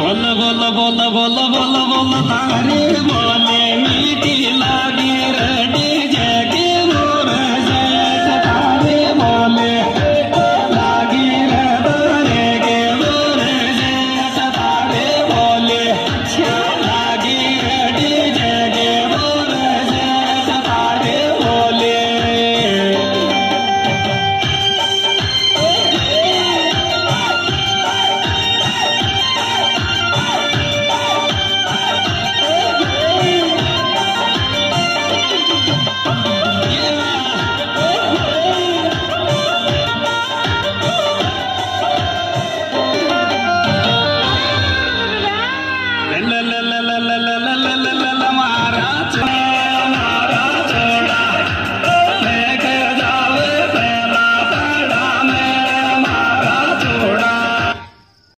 বল বল বল বল বল বল তারে বলে